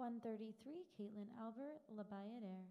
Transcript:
133, Caitlin Albert, La Bayadere.